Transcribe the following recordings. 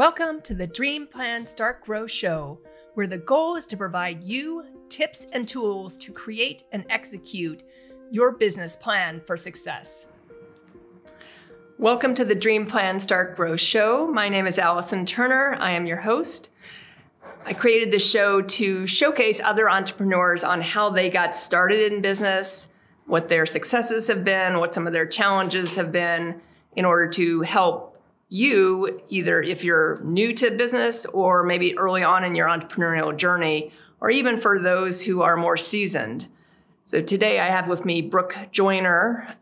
Welcome to the Dream Plan Start Grow Show, where the goal is to provide you tips and tools to create and execute your business plan for success. Welcome to the Dream Plan Start Grow Show. My name is Allison Turner. I am your host. I created this show to showcase other entrepreneurs on how they got started in business, what their successes have been, what some of their challenges have been, in order to help you, either if you're new to business or maybe early on in your entrepreneurial journey, or even for those who are more seasoned. So today I have with me Brooke Joiner,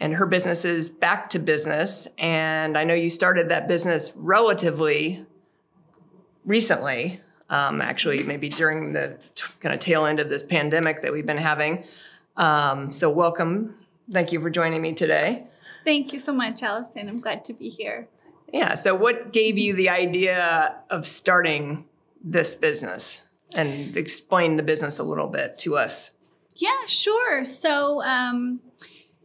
and her business is Back to Business. And I know you started that business relatively recently, um, actually, maybe during the t- kind of tail end of this pandemic that we've been having. Um, so, welcome. Thank you for joining me today. Thank you so much, Allison. I'm glad to be here. Yeah. So, what gave you the idea of starting this business? And explain the business a little bit to us. Yeah, sure. So, um,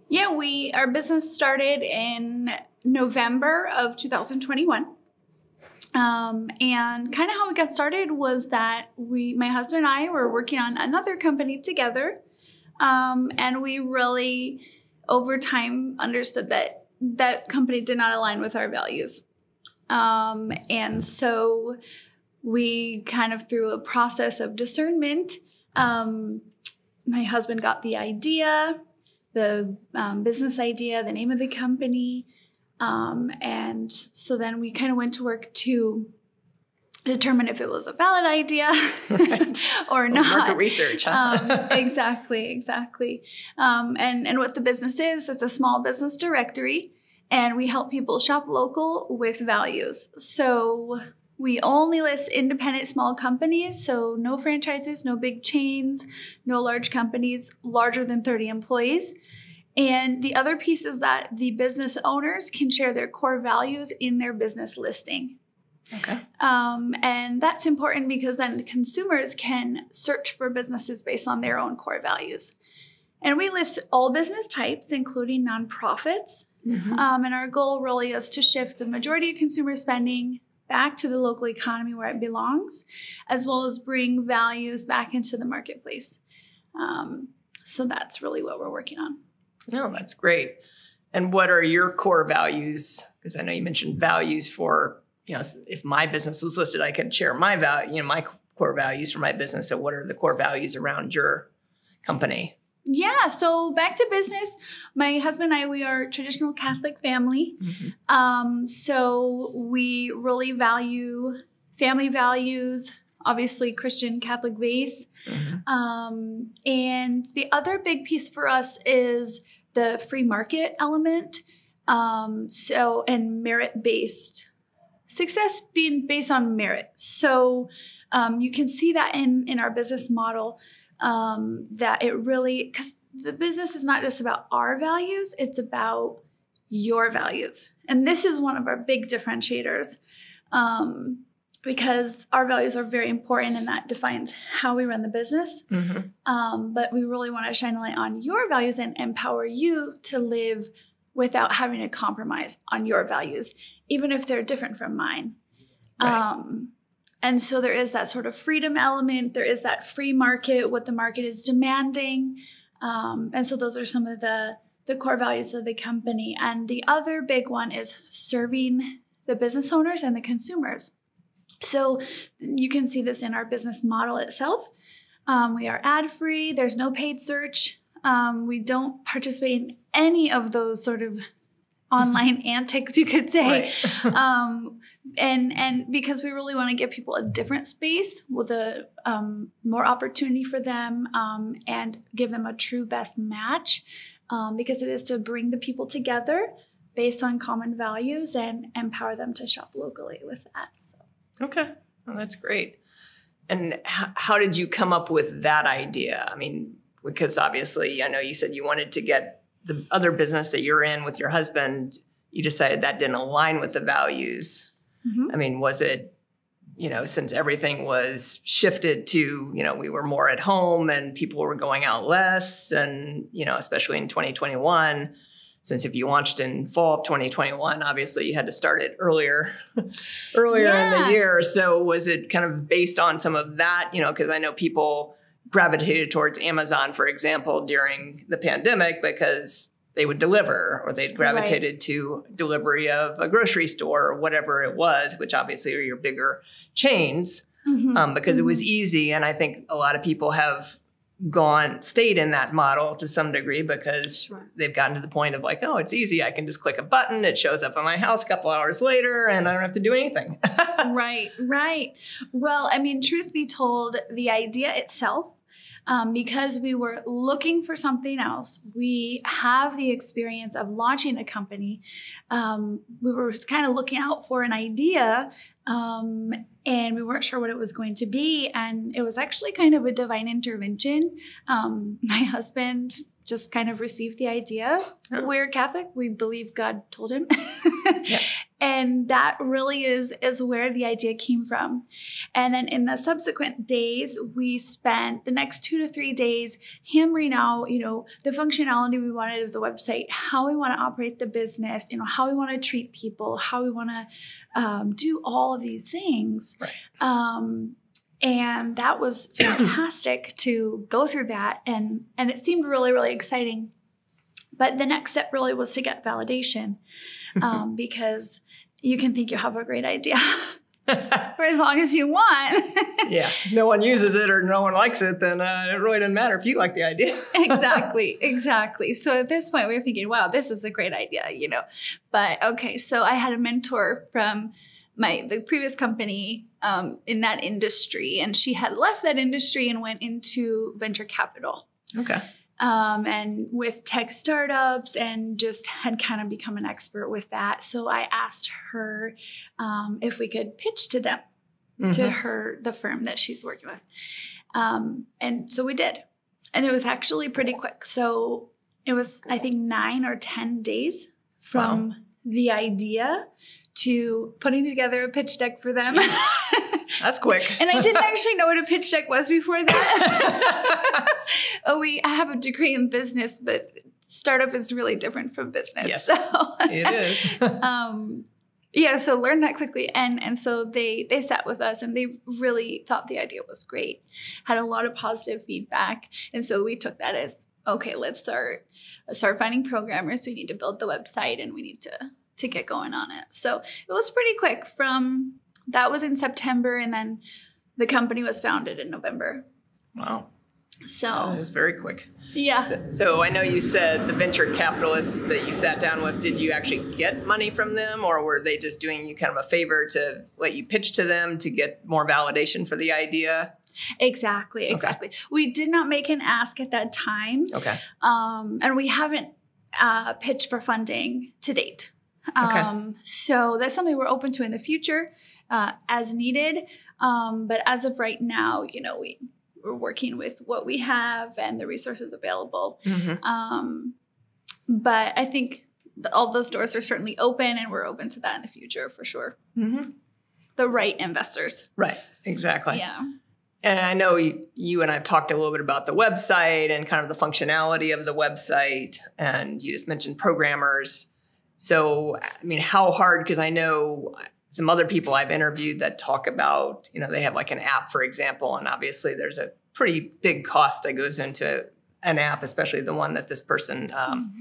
yeah, we our business started in November of 2021. Um, and kind of how we got started was that we, my husband and I, were working on another company together, um, and we really, over time, understood that that company did not align with our values. Um, and so we kind of through a process of discernment, um, my husband got the idea, the um, business idea, the name of the company. Um, and so then we kind of went to work to determine if it was a valid idea or not. Market research. Huh? um, exactly, exactly. Um, and and what the business is, it's a small business directory, and we help people shop local with values. So we only list independent small companies, so no franchises, no big chains, no large companies larger than 30 employees. And the other piece is that the business owners can share their core values in their business listing. Okay. Um, and that's important because then consumers can search for businesses based on their own core values. And we list all business types, including nonprofits. Mm-hmm. Um, and our goal really is to shift the majority of consumer spending back to the local economy where it belongs, as well as bring values back into the marketplace. Um, so that's really what we're working on. No, oh, that's great. And what are your core values? Because I know you mentioned values for you know, if my business was listed, I could share my value, you know, my core values for my business. So, what are the core values around your company? Yeah, so back to business. My husband and I, we are traditional Catholic family. Mm-hmm. Um, so we really value family values, obviously Christian Catholic base. Mm-hmm. Um, and the other big piece for us is the free market element. Um, so and merit based success being based on merit. So um, you can see that in in our business model um, that it really because the business is not just about our values; it's about your values, and this is one of our big differentiators. Um, because our values are very important and that defines how we run the business. Mm-hmm. Um, but we really want to shine a light on your values and empower you to live without having to compromise on your values even if they're different from mine. Right. Um, and so there is that sort of freedom element. There is that free market, what the market is demanding. Um, and so those are some of the the core values of the company. And the other big one is serving the business owners and the consumers. So you can see this in our business model itself. Um, we are ad free. There's no paid search. Um, we don't participate in any of those sort of online antics, you could say. Right. um, and and because we really want to give people a different space with a um, more opportunity for them um, and give them a true best match, um, because it is to bring the people together based on common values and empower them to shop locally with that. So. Okay, well, that's great. And how did you come up with that idea? I mean, because obviously, I know you said you wanted to get the other business that you're in with your husband, you decided that didn't align with the values. Mm-hmm. I mean, was it, you know, since everything was shifted to, you know, we were more at home and people were going out less, and, you know, especially in 2021, since if you launched in fall of 2021, obviously you had to start it earlier, earlier in the year. So was it kind of based on some of that? You know, because I know people gravitated towards Amazon, for example, during the pandemic because they would deliver, or they'd gravitated to delivery of a grocery store or whatever it was, which obviously are your bigger chains Mhm. um, because it was easy. And I think a lot of people have gone, stayed in that model to some degree because Sure. they've gotten to the point of like, oh, it's easy. I can just click a button. It shows up at my house a couple hours later and I don't have to do anything. right, right. Well, I mean, truth be told, the idea itself, um, because we were looking for something else, we have the experience of launching a company. Um, we were kind of looking out for an idea. Um, and we weren't sure what it was going to be. And it was actually kind of a divine intervention. Um, my husband just kind of received the idea. Oh. We're Catholic. We believe God told him. Yeah. And that really is is where the idea came from. And then in the subsequent days, we spent the next two to three days hammering out, you know, the functionality we wanted of the website, how we want to operate the business, you know, how we want to treat people, how we want to um, do all of these things. Right. Um, and that was fantastic to go through that, and and it seemed really really exciting. But the next step really was to get validation, um, because you can think you have a great idea for as long as you want. yeah. No one uses it or no one likes it, then uh, it really doesn't matter if you like the idea. exactly, exactly. So at this point, we were thinking, wow, this is a great idea, you know. But okay, so I had a mentor from my the previous company um, in that industry, and she had left that industry and went into venture capital. okay. um, and with tech startups and just had kind of become an expert with that. So I asked her um, if we could pitch to them, to Mhm. her, the firm that she's working with. Um, and so we did. And it was actually pretty quick. So it was, I think, nine or 10 days from the idea to putting together a pitch deck for them. That's quick. and I didn't actually know what a pitch deck was before that. oh, we I have a degree in business, but startup is really different from business. Yes. So, it is. um, yeah, so learn that quickly, and and so they they sat with us, and they really thought the idea was great. Had a lot of positive feedback, and so we took that as okay. Let's start let's start finding programmers. We need to build the website, and we need to to get going on it. So it was pretty quick. From that was in September, and then the company was founded in November. wow. So That is very quick. yeah. So, so I know you said the venture capitalists that you sat down with, did you actually get money from them or were they just doing you kind of a favor to let you pitch to them to get more validation for the idea? Exactly, exactly. We did not make an ask at that time, Okay. um, and we haven't uh, pitched for funding to date. Um, So that's something we're open to in the future uh, as needed. Um, but as of right now, you know, we we're working with what we have and the resources available. Mm-hmm. Um, but I think the, all those doors are certainly open, and we're open to that in the future for sure. Mm-hmm. The right investors. Right. Exactly. Yeah. And I know you, you and I've talked a little bit about the website and kind of the functionality of the website, and you just mentioned programmers. So, I mean, how hard? Because I know some other people I've interviewed that talk about, you know, they have like an app, for example, and obviously there's a pretty big cost that goes into an app, especially the one that this person um,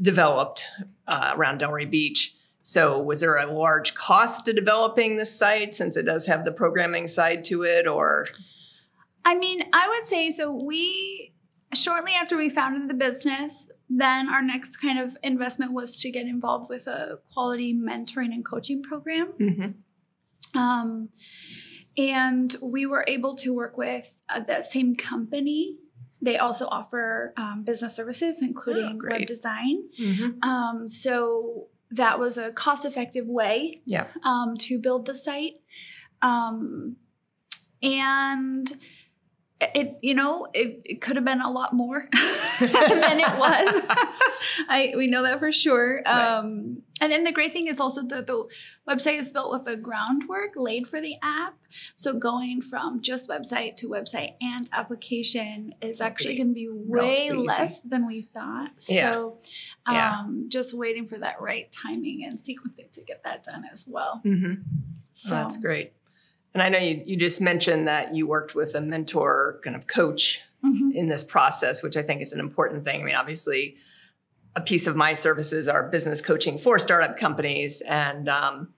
developed uh, around Delray Beach. So, was there a large cost to developing this site since it does have the programming side to it, or? I mean, I would say so. We shortly after we founded the business, then our next kind of investment was to get involved with a quality mentoring and coaching program. Mm-hmm. Um, and we were able to work with uh, that same company. They also offer um, business services, including web design. Mm-hmm. Um, so that was a cost effective way Yeah. um, to build the site. Um, and it you know it, it could have been a lot more than it was i we know that for sure Right. um and then the great thing is also that the website is built with the groundwork laid for the app so going from just website to website and application is actually going to be way less than we thought Yeah. so Yeah. um just waiting for that right timing and sequencing to get that done as well Mm-hmm. so That's great. And I know you, you just mentioned that you worked with a mentor kind of coach Mhm. in this process, which I think is an important thing. I mean, obviously, a piece of my services are business coaching for startup companies. And, um,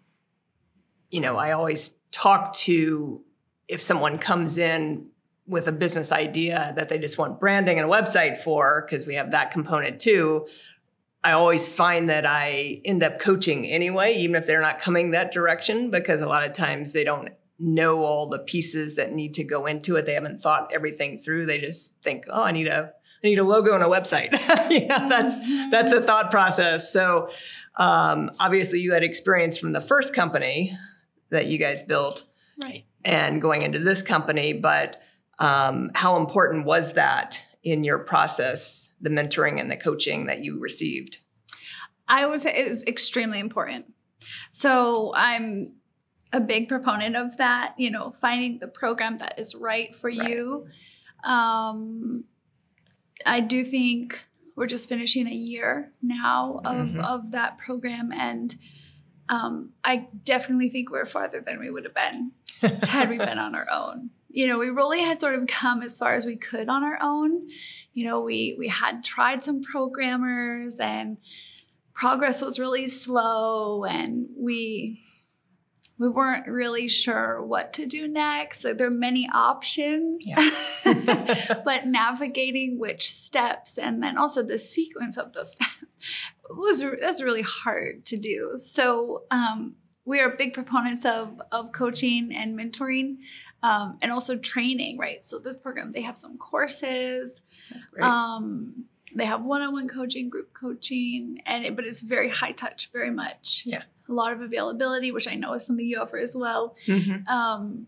you know, I always talk to if someone comes in with a business idea that they just want branding and a website for, because we have that component too. I always find that I end up coaching anyway, even if they're not coming that direction, because a lot of times they don't know all the pieces that need to go into it. They haven't thought everything through. They just think, oh, I need a I need a logo and a website. you know, that's that's a thought process. So um, obviously you had experience from the first company that you guys built right and going into this company, but um, how important was that in your process, the mentoring and the coaching that you received? I would say it was extremely important. So I'm a big proponent of that, you know, finding the program that is right for Right. you. Um, I do think we're just finishing a year now of, Mhm. of that program. And um, I definitely think we're farther than we would have been had we been on our own. You know, we really had sort of come as far as we could on our own. You know, we we had tried some programmers and progress was really slow and we we weren't really sure what to do next. So there are many options. but navigating which steps and then also the sequence of those steps was that's really hard to do. So um, we are big proponents of of coaching and mentoring, um, and also training. Right. So this program they have some courses. That's great. Um, they have one-on-one coaching, group coaching, and it, but it's very high touch, very much. Yeah. A lot of availability, which I know is something you offer as well. Mhm. Um,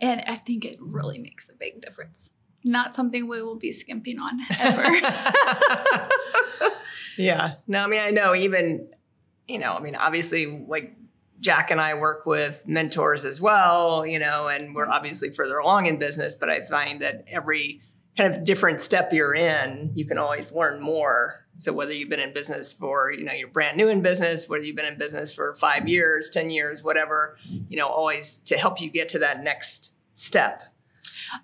and I think it really makes a big difference. Not something we will be skimping on ever. yeah. No, I mean, I know even, you know, I mean, obviously, like Jack and I work with mentors as well, you know, and we're obviously further along in business, but I find that every kind of different step you're in, you can always learn more. So whether you've been in business for, you know, you're brand new in business, whether you've been in business for five years, 10 years, whatever, you know, always to help you get to that next step.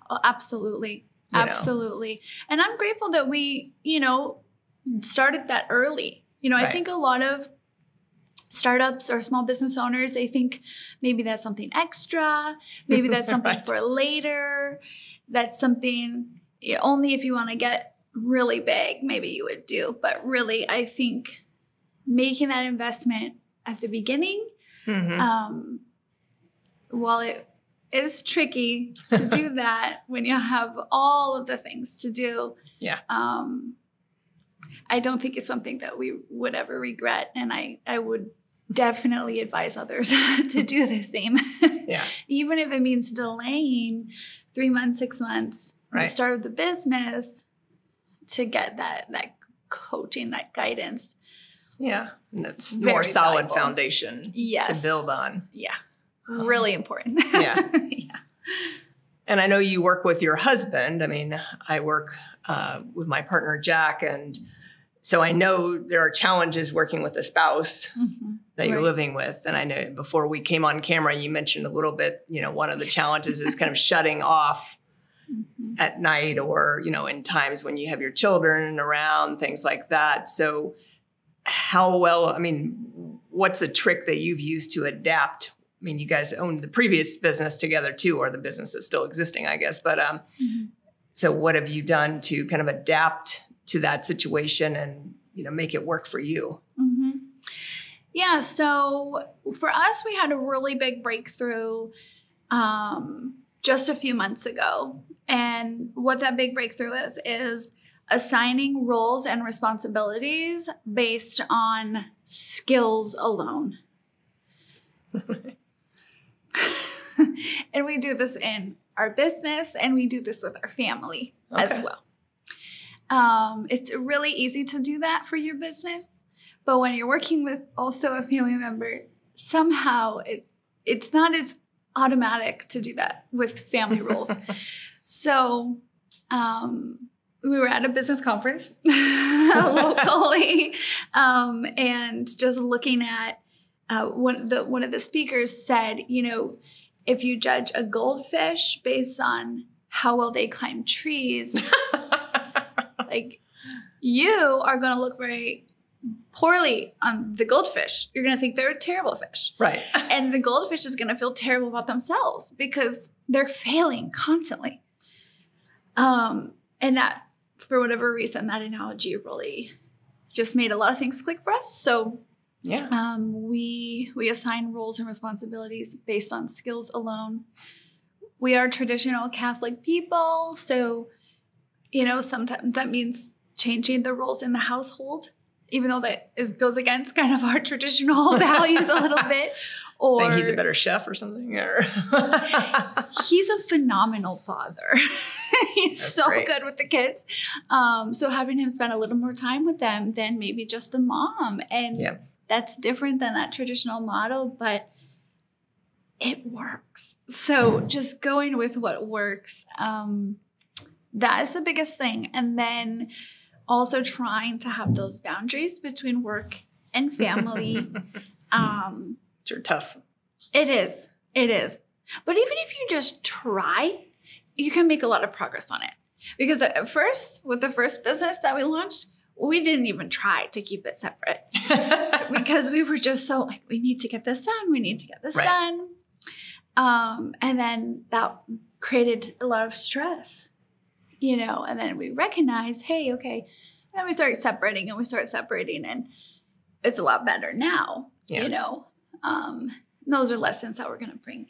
Oh, absolutely. You know. Absolutely. And I'm grateful that we, you know, started that early. You know, I think a lot of startups or small business owners, they think maybe that's something extra, maybe that's something Right. for later, that's something only if you want to get really big, maybe you would do. But really, I think making that investment at the beginning Mhm. um, while it is tricky to do that when you have all of the things to do, Yeah. um, I don't think it's something that we would ever regret, and I I would definitely advise others to do the same, Yeah. even if it means delaying three months, six months, Right. the start of the business to get that that coaching, that guidance. Yeah. And that's Very more solid valuable. foundation Yes. to build on. Yeah, really important. Yeah. yeah. And I know you work with your husband. I mean, I work uh, with my partner, Jack. And so I know there are challenges working with a spouse Mhm. that you're living with. And I know before we came on camera, you mentioned a little bit, you know, one of the challenges is kind of shutting off. At night or, you know, in times when you have your children around, things like that. So, how well, I mean, what's a trick that you've used to adapt? I mean, you guys owned the previous business together too, or the business is still existing, I guess. But um, Mhm. so, what have you done to kind of adapt to that situation and, you know, make it work for you? hmm Yeah, so for us, we had a really big breakthrough um, just a few months ago. And what that big breakthrough is, is assigning roles and responsibilities based on skills alone. and we do this in our business and we do this with our family as well. Um, it's really easy to do that for your business, but when you're working with also a family member, somehow it it's not as automatic to do that with family rules. so um, we were at a business conference locally, um, and just looking at uh, one the one of the speakers said, you know, if you judge a goldfish based on how well they climb trees, like you are going to look very poorly on the goldfish. You're going to think they're a terrible fish. right. And the goldfish is going to feel terrible about themselves because they're failing constantly. Um, and that, for whatever reason, that analogy really just made a lot of things click for us. So Yeah. um, we we assign roles and responsibilities based on skills alone. We are traditional Catholic people, so you know sometimes that means changing the roles in the household, even though that is, goes against kind of our traditional values a little bit. Or Saying he's a better chef or something, or he's a phenomenal father. he's That's so great. good with the kids. Um, so having him spend a little more time with them than maybe just the mom, and Yeah. that's different than that traditional model, but it works. So just going with what works. Um, that is the biggest thing, and then also trying to have those boundaries between work and family. um, are tough. it is. It is. But even if you just try, you can make a lot of progress on it. Because at first, with the first business that we launched, we didn't even try to keep it separate because we were just so like, we need to get this done. We need to get this Right. done. Um, and then that created a lot of stress, you know, and then we recognized, hey, okay. And then we start separating and we start separating and it's a lot better now, Yeah. you know. Um, those are lessons that we're going to bring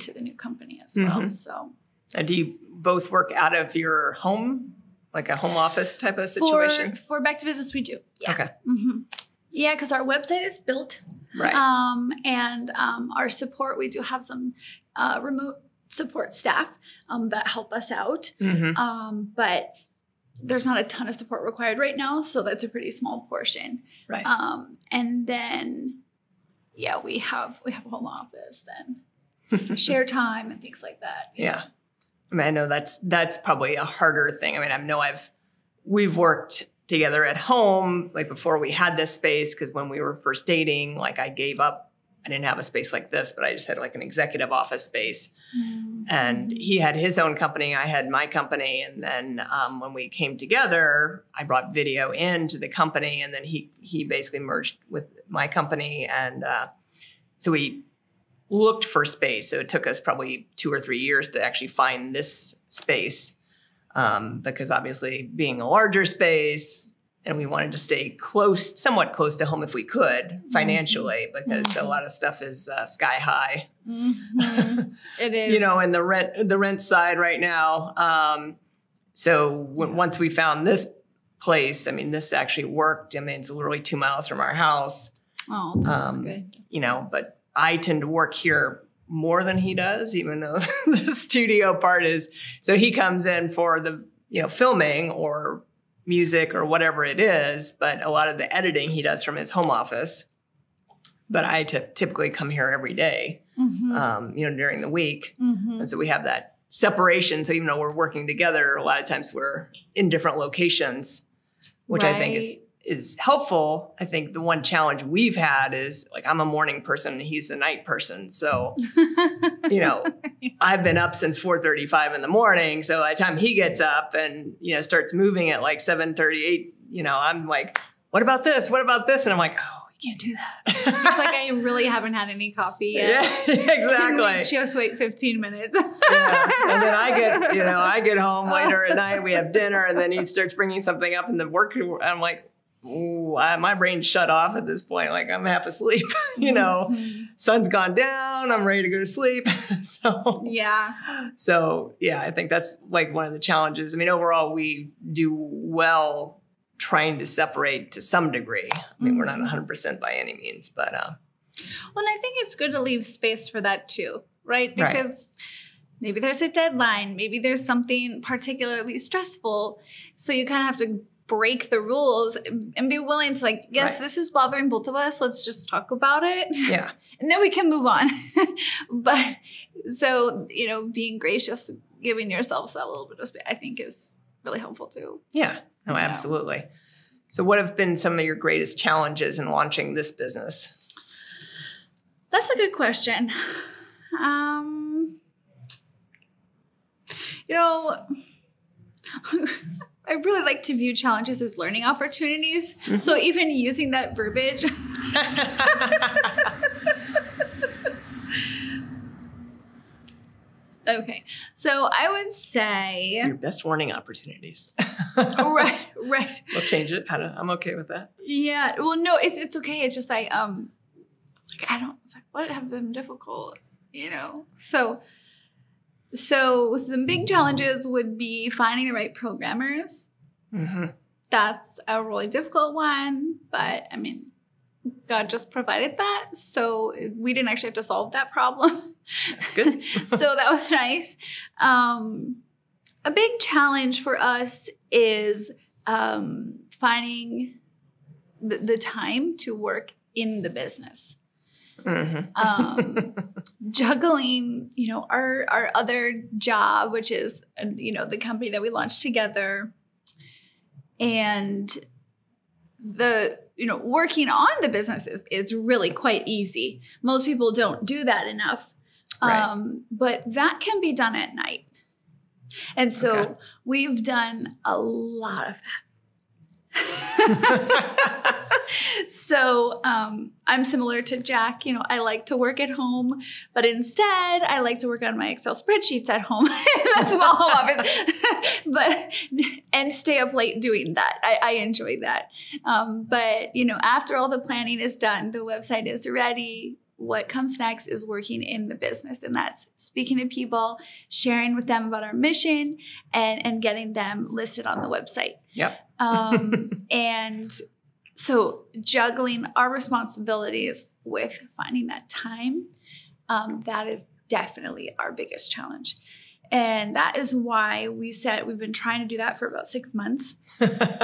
to the new company as well. Mhm. So Uh, do you both work out of your home, like a home office type of situation? for, for back to business, we do. Yeah. Okay. hmm Yeah, because our website is built Right. Um, and um, our support, we do have some uh, remote support staff um, that help us out. Mhm. Um, but there's not a ton of support required right now, so that's a pretty small portion. Right. Um, and then, yeah, we have we have a home office then, share time and things like that. Yeah. know. I mean, I know that's that's probably a harder thing. I mean, I know I've we've worked together at home like before we had this space because when we were first dating, like I gave up. I didn't have a space like this, but I just had like an executive office space. And he had his own company, I had my company, and then um, when we came together, I brought video into the company, and then he he basically merged with my company, and uh, so we looked for space. So it took us probably two or three years to actually find this space, um, because obviously being a larger space, and we wanted to stay close, somewhat close to home if we could financially, because a Mhm. lot of stuff is uh, sky high Mhm. It is. you know, and the rent the rent side right now. Um, so when, once we found this place, I mean, this actually worked. I mean, it's literally two miles from our house. Oh, that's um, good. You know, but I tend to work here more than he does, even though the studio part is. So he comes in for the you know filming or music or whatever it is, but a lot of the editing he does from his home office. But I typically come here every day, Mhm. um, you know, during the week. Mhm. And so we have that separation. So even though we're working together, a lot of times we're in different locations, which I think is is helpful. I think the one challenge we've had is like I'm a morning person and he's a night person. So, you know, I've been up since 4:35 in the morning. So by the time he gets up and, you know, starts moving at like 7:38, you know, I'm like, what about this? What about this? And I'm like, oh, we can't do that. It's like I really haven't had any coffee yet. yeah, exactly. Just wait 15 minutes. Yeah. And then I get, you know, I get home later at night, we have dinner, and then he starts bringing something up in the work. I'm like, Ooh, I, my brain shut off at this point. Like I'm half asleep, you know, Mhm. sun's gone down, I'm ready to go to sleep. so, Yeah. so yeah, I think that's like one of the challenges. I mean, overall, we do well trying to separate to some degree. I mean, we're not Mhm. 100% by any means, but uh, Well, and I think it's good to leave space for that too, right? Right. Because maybe there's a deadline, maybe there's something particularly stressful. So you kind of have to break the rules and be willing to like, yes, Right. this is bothering both of us. Let's just talk about it. Yeah. and then we can move on. but so, you know, being gracious, giving yourselves that little bit of space, I think is really helpful too. Yeah. No, Yeah. absolutely. So, what have been some of your greatest challenges in launching this business? That's a good question. Um, you know, I really like to view challenges as learning opportunities. So even using that verbiage, okay. So I would say, your best warning opportunities. right, right. We'll change it. I I'm okay with that. Yeah. Well, no, it's it's okay. It's just I um, like I don't. It's like what have been difficult, you know. So, so some big challenges would be finding the right programmers. hmm That's a really difficult one, but I mean, God just provided that, so we didn't actually have to solve that problem. That's good. so that was nice. Um, a big challenge for us is um, finding the, the time to work in the business. Hmm Um, juggling, you know, our our other job, which is you know the company that we launched together, and the you know working on the business is, is really quite easy. Most people don't do that enough, Right. um, but that can be done at night. And so Okay. we've done a lot of that. so um, I'm similar to Jack. You know, I like to work at home, but instead I like to work on my Excel spreadsheets at home. That's my home office. but and stay up late doing that. I, I enjoy that. Um, but you know, after all the planning is done, the website is ready. What comes next is working in the business, and that's speaking to people, sharing with them about our mission, and and getting them listed on the website. Yep. Um, and so juggling our responsibilities with finding that time, um, that is definitely our biggest challenge. And that is why we said we've been trying to do that for about six months,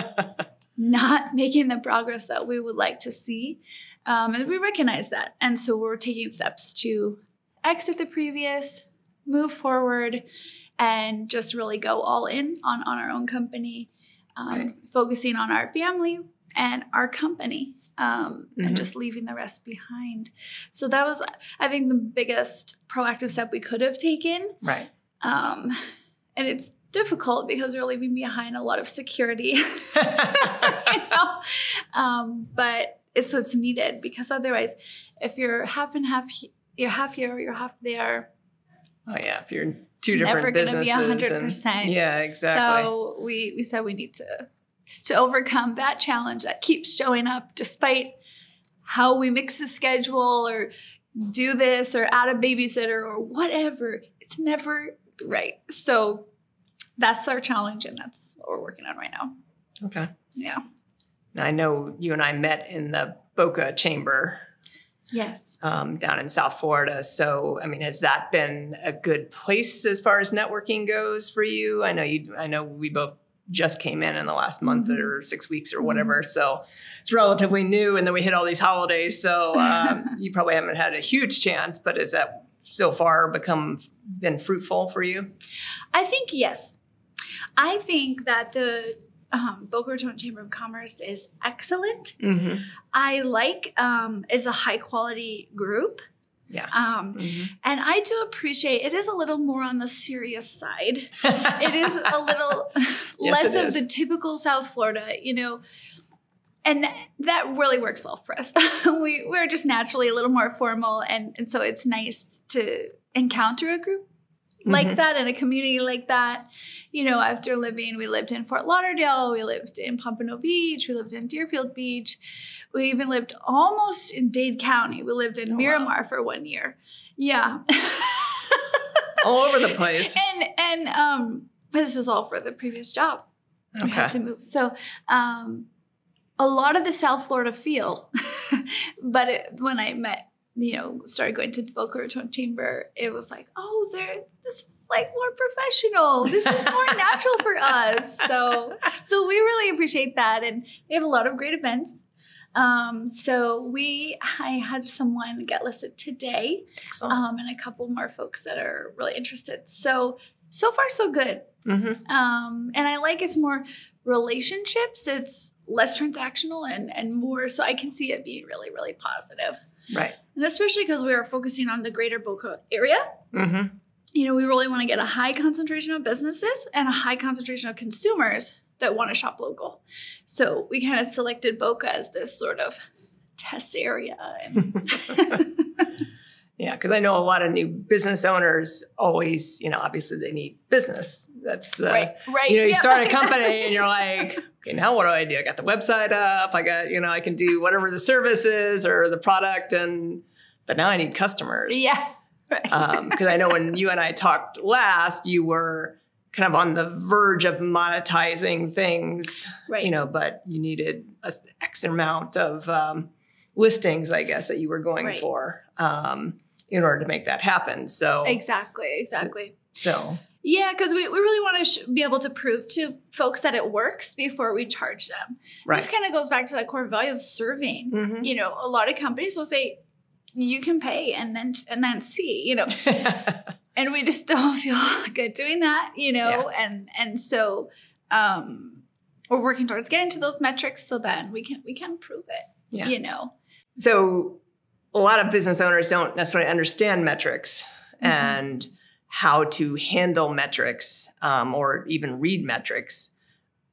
not making the progress that we would like to see. Um, and we recognize that. And so we're taking steps to exit the previous, move forward, and just really go all in on, on our own company, um, Right. focusing on our family and our company. Um, Mhm. and just leaving the rest behind. So that was, I think, the biggest proactive step we could have taken. right. Um, and it's difficult because we're leaving behind a lot of security. you know? um, but it's what's needed because otherwise, if you're half and half, you're half here, you're half there. Oh yeah, if you're in two Never different going to businesses. be hundred percent. Yeah, exactly. So we we said we need to to overcome that challenge that keeps showing up despite how we mix the schedule or do this or add a babysitter or whatever. It's never right. So that's our challenge and that's what we're working on right now. okay. Yeah. I know you and I met in the Boca Chamber Yes. um, down in South Florida. So, I mean, has that been a good place as far as networking goes for you? I know you. I know we both just came in in the last month Mhm. or six weeks or whatever. So it's relatively new, and then we hit all these holidays. So um, you probably haven't had a huge chance. But has that so far become been fruitful for you? I think yes. I think that the um, Boca Raton Chamber of Commerce is excellent. Mm-hmm. I like um, is a high quality group. Yeah. Um, and I do appreciate it is a little more on the serious side. It is a little less of is. the typical South Florida, you know. And that really works well for us. we we're just naturally a little more formal and, and so it's nice to encounter a group like Mhm. that in a community like that. You know, after living, we lived in Fort Lauderdale, we lived in Pompano Beach, we lived in Deerfield Beach, we even lived almost in Dade County. We lived in Oh, wow. Miramar for one year. Yeah. all over the place. and and um this was all for the previous job. Okay. We had to move. So um a lot of the South Florida feel, but it, when I met you know, started going to the Boca Raton Chamber, it was like, oh, there, this is like more professional. This is more natural for us. So, so we really appreciate that, and they have a lot of great events. Um, so we, I had someone get listed today, um, and a couple more folks that are really interested. So, so far so good. Mhm. Um, and I like it's more relationships. It's less transactional and and more. So I can see it being really really positive. Right. And especially because we are focusing on the greater Boca area. hmm You know, we really want to get a high concentration of businesses and a high concentration of consumers that want to shop local. So we kind of selected Boca as this sort of test area. Yeah, because I know a lot of new business owners always, you know, obviously they need business. That's the, right, right. you know, you yeah. start a company and you're like, okay, now what do I do? I got the website up. I got, you know, I can do whatever the service is or the product, and but now I need customers. yeah. Right. Because I know when you and I talked last, you were kind of on the verge of monetizing things, right. you know, but you needed a X amount of um, listings, I guess, that you were going Right. for um, in order to make that happen. So, Exactly, exactly. so Yeah, because we, we really want to sh- be able to prove to folks that it works before we charge them. right. This kind of goes back to that core value of serving. Mhm. You know, a lot of companies will say, you can pay and then and then see, you know, and we just don't feel good doing that, you know, and and so um, we're working towards getting to those metrics so then we can we can prove it, Yeah. you know. So a lot of business owners don't necessarily understand metrics Mhm. and how to handle metrics um, or even read metrics.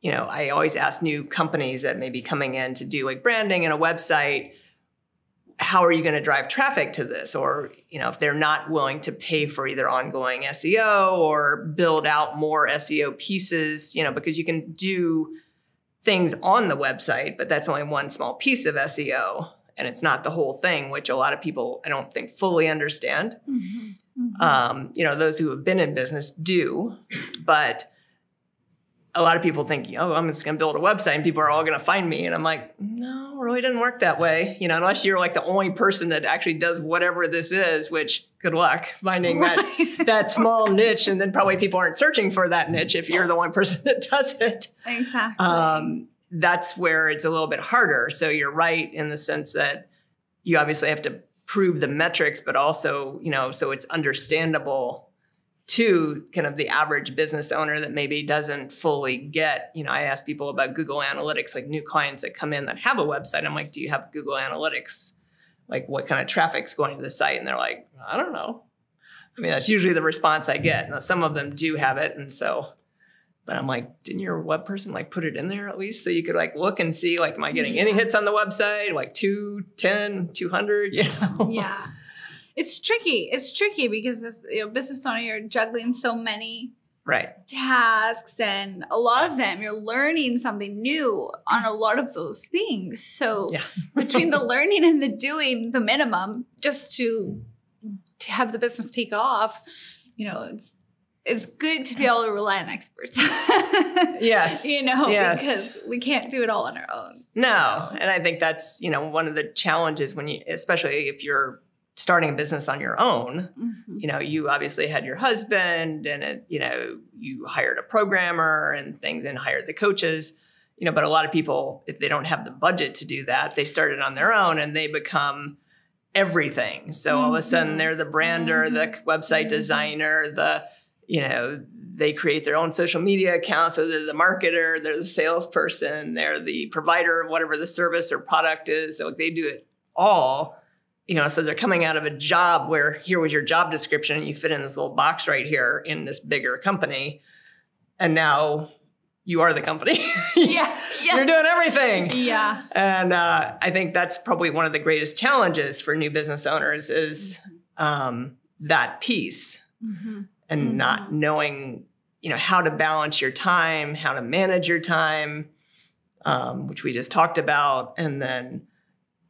You know, I always ask new companies that may be coming in to do like branding and a website, how are you going to drive traffic to this? Or, you know, if they're not willing to pay for either ongoing SEO or build out more SEO pieces, you know, because you can do things on the website, but that's only one small piece of SEO and it's not the whole thing, which a lot of people I don't think fully understand. Mhm. Um, you know, those who have been in business do, but a lot of people think, oh, I'm just going to build a website and people are all going to find me. And I'm like, no, it really doesn't work that way. You know, unless you're like the only person that actually does whatever this is, which good luck finding that that small niche. And then probably people aren't searching for that niche if you're the one person that does it exactly. um, that's where it's a little bit harder. So you're right in the sense that you obviously have to prove the metrics, but also, you know, so it's understandable to kind of the average business owner that maybe doesn't fully get, you know, I ask people about Google Analytics, like new clients that come in that have a website. I'm like, do you have Google Analytics? Like what kind of traffic's going to the site? And they're like, I don't know. I mean, that's usually the response I get. Now, some of them do have it. And so, but I'm like, didn't your web person like put it in there at least so you could like look and see, like, am I getting any hits on the website? Like two, 10, 200, you know? yeah it's tricky it's tricky because as you know business owner you're juggling so many Right. tasks and a lot of them you're learning something new on a lot of those things so Yeah. between the learning and the doing the minimum just to to have the business take off you know it's it's good to be able to rely on experts Yes. you know Yes. because we can't do it all on our own No. And I think that's, you know, one of the challenges when you, especially if you're starting a business on your own, Mhm. you know, you obviously had your husband and, it, you know, you hired a programmer and things and hired the coaches, you know, but a lot of people, if they don't have the budget to do that, they started on their own and they become everything. So all of a sudden Mhm. they're the brander, the Mhm. website Mhm. designer, the, you know, they create their own social media account. So they're the marketer, they're the salesperson, they're the provider of whatever the service or product is. So they do it all you know, so they're coming out of a job where here was your job description and you fit in this little box right here in this bigger company. And now you are the company. yeah You're doing everything. yeah And uh, I think that's probably one of the greatest challenges for new business owners is um, that piece Mhm. And Mhm. not knowing, you know, how to balance your time, how to manage your time, um, which we just talked about, and then,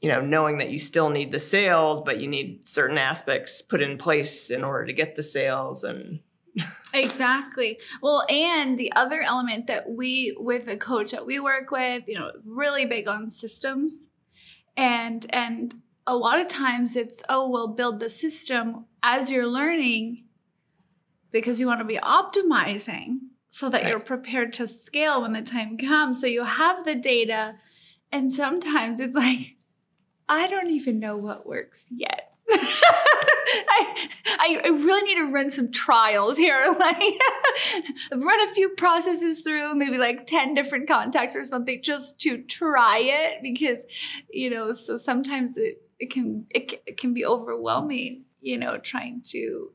you know, knowing that you still need the sales, but you need certain aspects put in place in order to get the sales, and Exactly. Well, and the other element that we, with a coach that we work with, you know, really big on systems, and and a lot of times it's, oh, well, build the system as you're learning because you want to be optimizing so that Right. you're prepared to scale when the time comes. So you have the data. And sometimes it's like, I don't even know what works yet. I, I, I really need to run some trials here. Like, run a few processes through, maybe like 10 different contacts or something, just to try it because, you know, so sometimes it, it can it, it can be overwhelming, you know, trying to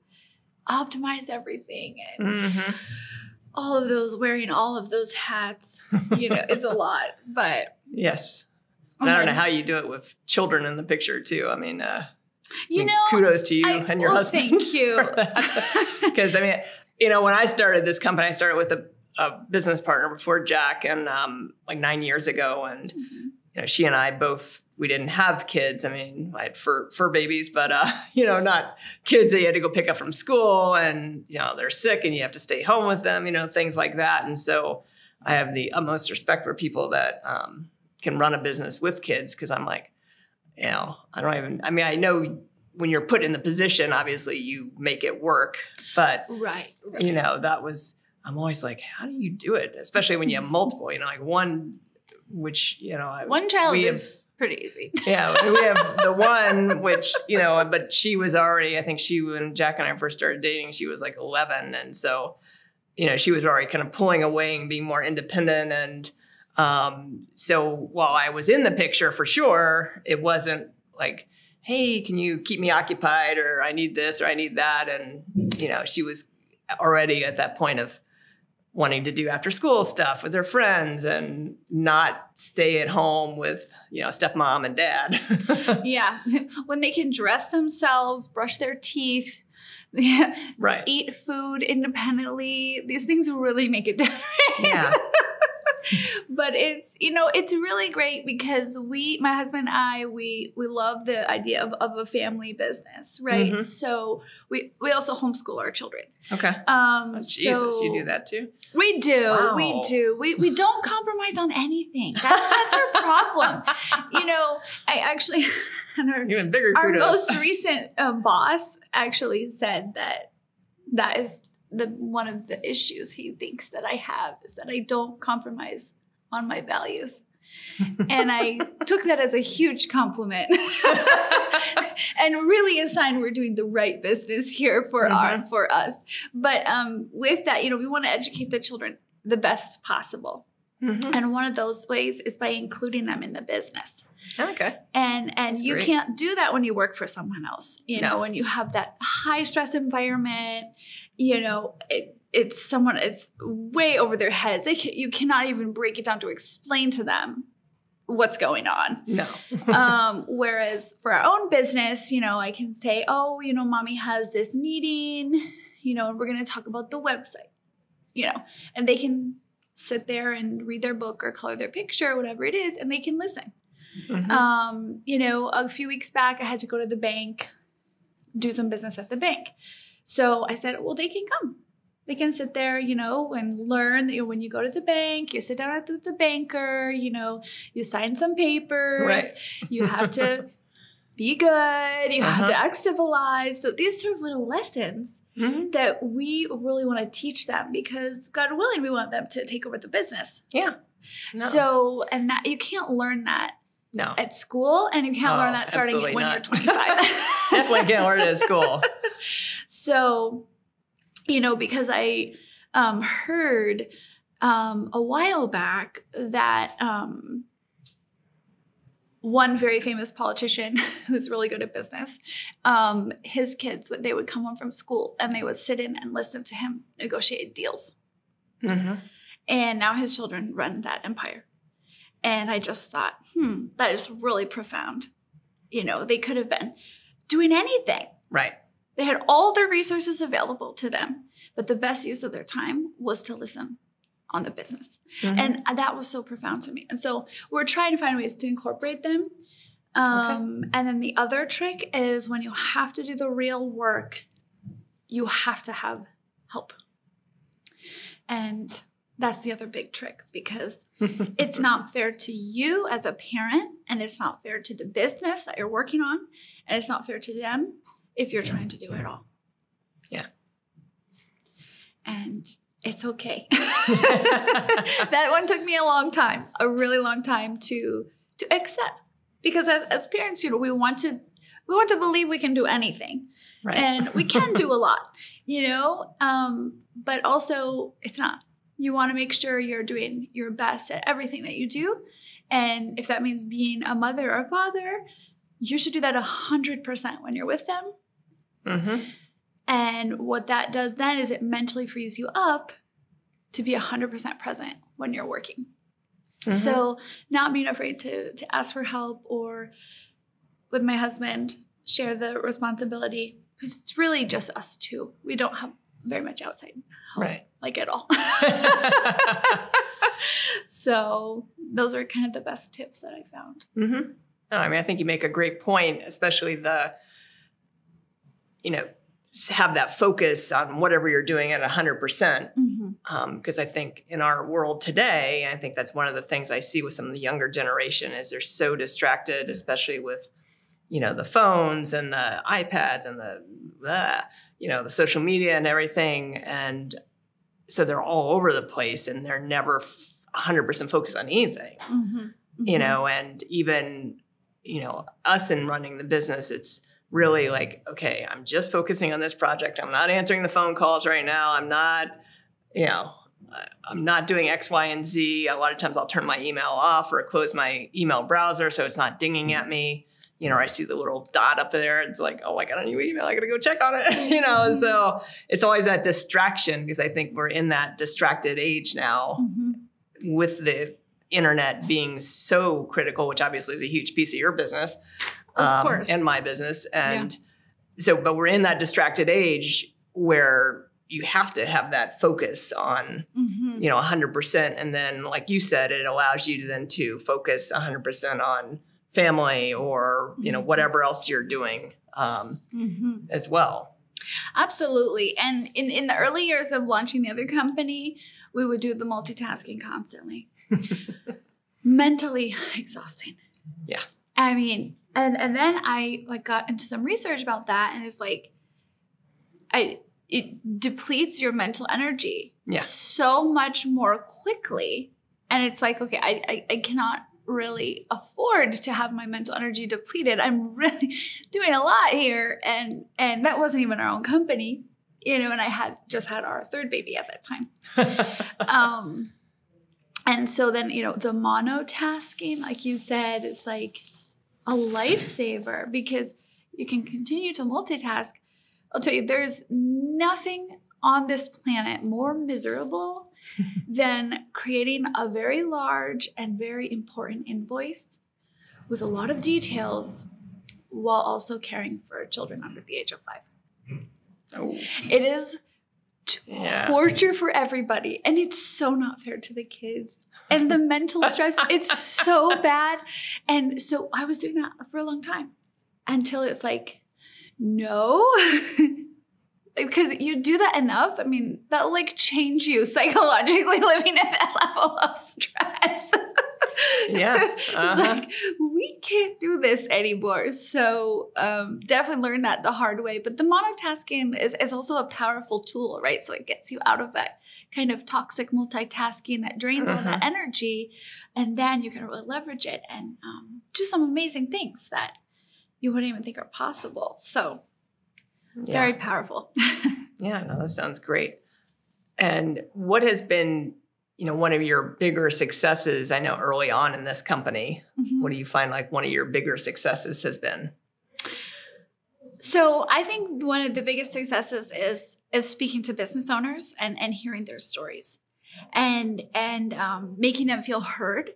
optimize everything and Mhm. all of those wearing all of those hats, you know, it's a lot. But Yes. And I don't know how you do it with children in the picture too. I mean, uh, you I mean, know, kudos to you I- and your well, husband. Thank you. Because I mean, you know, when I started this company, I started with a, a business partner before Jack, and um, like nine years ago, and Mhm. You know, she and I both we didn't have kids. I mean, I had fur fur babies, but uh, you know, not kids that you had to go pick up from school, and you know, they're sick, and you have to stay home with them. You know, things like that. And so, I have the utmost respect for people that um, can run a business with kids because I'm like, you know, I don't even. I mean, I know when you're put in the position, obviously you make it work, but Right. right. you know, that was, I'm always like, how do you do it? Especially when you have multiple, you know, like one, which, you know, One child is pretty easy. yeah, we have the one, which, you know, but she was already, I think she, when Jack and I first started dating, she was like 11. And so, you know, she was already kind of pulling away and being more independent. And um, so while I was in the picture for sure, it wasn't like, hey, can you keep me occupied or I need this or I need that. And, you know, she was already at that point of wanting to do after school stuff with their friends and not stay at home with, you know, stepmom and dad. yeah. When they can dress themselves, brush their teeth, right. eat food independently, these things really make a difference. Yeah. but it's you know it's really great because we my husband and i we we love the idea of, of a family business right? Mhm. so we we also homeschool our children. Okay. um Oh, Jesus, so you do that too? we do we do. We we don't compromise on anything. That's that's our problem. You know i actually and our, Even bigger our most recent uh, boss actually said that that is the one of the issues he thinks that I have is that I don't compromise on my values. and I took that as a huge compliment. and really a sign we're doing the right business here for our for us. But um, with that, you know, we want to educate the children the best possible. Mhm. And one of those ways is by including them in the business Okay. and and That's you great. can't do that when you work for someone else you No. know when you have that high stress environment you know it, it's someone it's way over their heads they can, you cannot even break it down to explain to them what's going on No. um, whereas for our own business you know i can say oh you know mommy has this meeting you know and we're going to talk about the website you know and they can sit there and read their book or color their picture or whatever it is and they can listen Mhm. um, you know, a few weeks back, I had to go to the bank, do some business at the bank. So I said, well, they can come. They can sit there, you know, and learn. You know, when you go to the bank, you sit down at the, the banker, you know, you sign some papers. Right. You have to be good. You have to Uh-huh. act civilized. So these sort of little lessons Mhm. that we really want to teach them because, God willing, we want them to take over the business. Yeah. No. So, and that you can't learn that no. at school and you can't Oh, learn that starting when not. you're 25 Definitely can't learn it at school. so you know because i um, heard um, a while back that um, one very famous politician who's really good at business um, his kids they would come home from school and they would sit in and listen to him negotiate deals Mhm. and now his children run that empire. And I just thought, hmm, that is really profound. You know, they could have been doing anything. Right. They had all the resources available to them, but the best use of their time was to listen on the business. Mhm. And that was so profound to me. And so we're trying to find ways to incorporate them. Um, And then the other trick is when you have to do the real work, you have to have help. And that's the other big trick because it's not fair to you as a parent and it's not fair to the business that you're working on and it's not fair to them if you're trying to do it all. Yeah. And it's okay. that one took me a long time, a really long time to to accept because as, as parents, you know, we want to we want to believe we can do anything. Right. And we can do a lot, you know? Um, but also it's not. You want to make sure you're doing your best at everything that you do. And if that means being a mother or a father, you should do that 100% when you're with them. hmm And what that does then is it mentally frees you up to be 100% present when you're working. Mm-hmm. So, not being afraid to, to ask for help or with my husband, share the responsibility because it's really just us two. We don't have very much outside help, Right. like at all. so, those are kind of the best tips that I found. hmm No, I mean, I think you make a great point, especially the, you know, have that focus on whatever you're doing at 100%. Mm-hmm. Because I think in our world today, I think that's one of the things I see with some of the younger generation is they're so distracted, especially with, you know, the phones and the iPads and the, blah, you know, the social media and everything. And so they're all over the place and they're never 100% focused on anything. Mm-hmm. you know and even you know us in running the business it's really like okay i'm just focusing on this project. I'm not answering the phone calls right now. I'm not you know i'm not doing x y and z. A lot of times i'll turn my email off or close my email browser so it's not dinging at me you know i see the little dot up there. It's like oh i got a new email. I gotta go check on it. You know so it's always that distraction because i think we're in that distracted age now Mm-hmm. with the internet being so critical, which obviously is a huge piece of your business, um, Of course. and my business, and so, but we're in that distracted age where you have to have that focus on, Mm-hmm. you know, 100%, and then, like you said, it allows you to then to focus 100% on family or you know Mhm. whatever else you're doing um, Mm-hmm. as well. Absolutely. And in, in the early years of launching the other company, we would do the multitasking constantly. Mentally exhausting. Yeah. I mean, and and then I like got into some research about that and it's like I it depletes your mental energy Yeah. so much more quickly. And it's like, okay, I, I, I cannot really afford to have my mental energy depleted. I'm really doing a lot here. And and that wasn't even our own company, you know, and I had just had our third baby at that time. Um and so then, you know, the monotasking, like you said, is like a lifesaver because you can continue to multitask. I'll tell you, there's nothing on this planet more miserable than creating a very large and very important invoice with a lot of details while also caring for children under the age of five. Oh, It is Yeah. torture for everybody, and it's so not fair to the kids. And the mental stress, it's so bad. And so I was doing that for a long time until it's like, no. because you do that enough, I mean, that'll like change you psychologically living at that level of stress. Yeah, uh-huh. like we can't do this anymore. So um, definitely learn that the hard way. But the monotasking is, is also a powerful tool, right? So it gets you out of that kind of toxic multitasking that drains all that energy, and then you can really leverage it and um, do some amazing things that you wouldn't even think are possible. So yeah. very powerful. Yeah, no, that sounds great. And what has been, you know, one of your bigger successes? I know early on in this company, Mhm. what do you find like one of your bigger successes has been? So I think one of the biggest successes is is speaking to business owners and and hearing their stories, and and um, making them feel heard,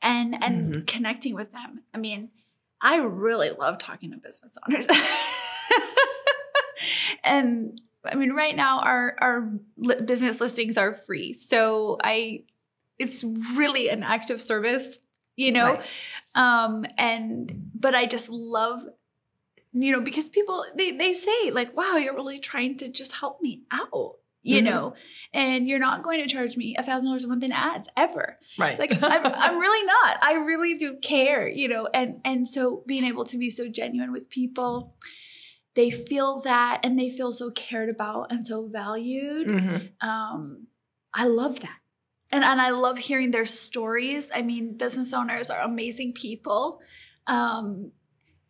and and Mhm. connecting with them. I mean, I really love talking to business owners, and I mean, right now our our li- business listings are free, so I it's really an active service, you know Right. um and but i just love you know because people they they say like wow you're really trying to just help me out you Mhm. know, and you're not going to charge me a thousand dollars a month in ads ever. Right. Like I'm, I'm really not. I really do care, you know, and and so being able to be so genuine with people, they feel that and they feel so cared about and so valued. Mhm. Um, I love that. And, and I love hearing their stories. I mean, business owners are amazing people. Um,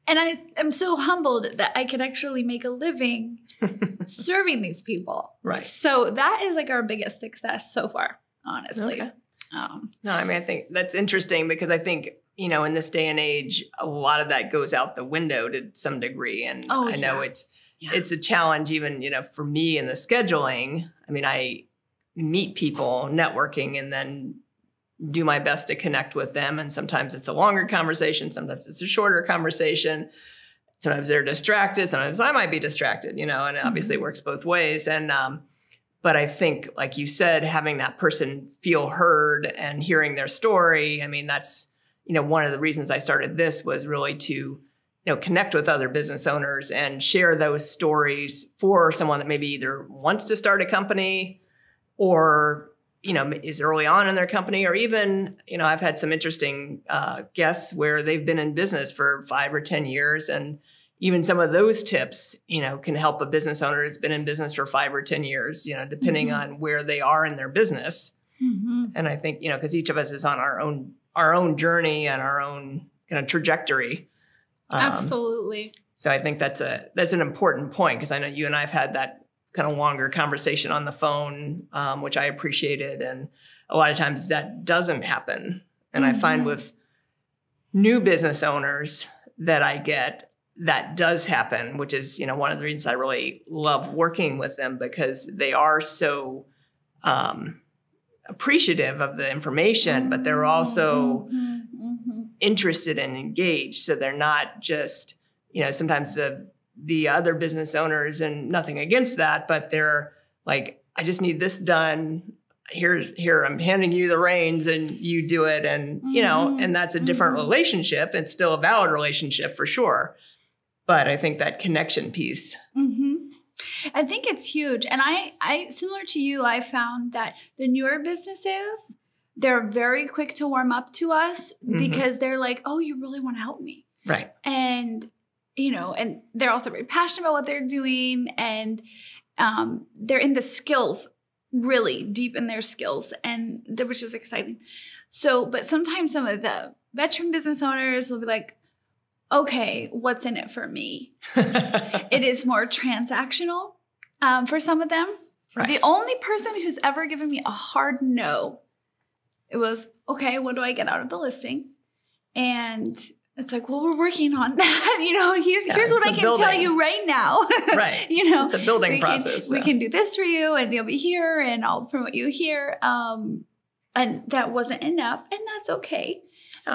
and I am so humbled that I can actually make a living serving these people. Right. So that is like our biggest success so far, honestly. Okay. Um, No, I mean, I think that's interesting because I think, you know, in this day and age, a lot of that goes out the window to some degree. And Oh, I know yeah. it's Yeah. it's a challenge even, you know, for me in the scheduling. I mean, I meet people networking and then do my best to connect with them. And sometimes it's a longer conversation, sometimes it's a shorter conversation. Sometimes they're distracted, sometimes I might be distracted, you know, and obviously it works both ways. And um, but I think, like you said, having that person feel heard and hearing their story, I mean, that's, you know, one of the reasons I started this was really to, you know, connect with other business owners and share those stories for someone that maybe either wants to start a company or, you know, is early on in their company, or even, you know, I've had some interesting uh, guests where they've been in business for five or 10 years and even some of those tips, you know, can help a business owner that's been in business for five or 10 years, you know, depending Mhm. on where they are in their business. mhm. And I think, you know, because each of us is on our own our own journey and our own kind of trajectory. Um, Absolutely. So I think that's a that's an important point because I know you and I've had that kind of longer conversation on the phone, um, which I appreciated, and a lot of times that doesn't happen. And I find Mhm. with new business owners that I get that does happen, which is you know one of the reasons I really love working with them because they are so um, appreciative of the information, but they're also Mhm, mhm. interested and engaged so they're not just you know sometimes the the other business owners and nothing against that but they're like i just need this done here's here i'm handing you the reins and you do it and you know Mhm. and that's a different Mhm. relationship it's still a valid relationship for sure but i think that connection piece hmm I think it's huge, and I, I similar to you, I found that the newer businesses they're very quick to warm up to us Mhm. because they're like, "Oh, you really want to help me," right and you know, and they're also very passionate about what they're doing, and um, they're in the skills really deep in their skills, and which is exciting. So, but sometimes some of the veteran business owners will be like, "Okay, what's in it for me?" it is more transactional um, for some of them. Right. The only person who's ever given me a hard no, it was okay. What do I get out of the listing? And it's like, well, we're working on that. you know, here's Yeah, here's what I can tell you right now. Right. you know, it's a building we process Can, we can do this for you, and you'll be here, and I'll promote you here. Um, and that wasn't enough, and that's okay.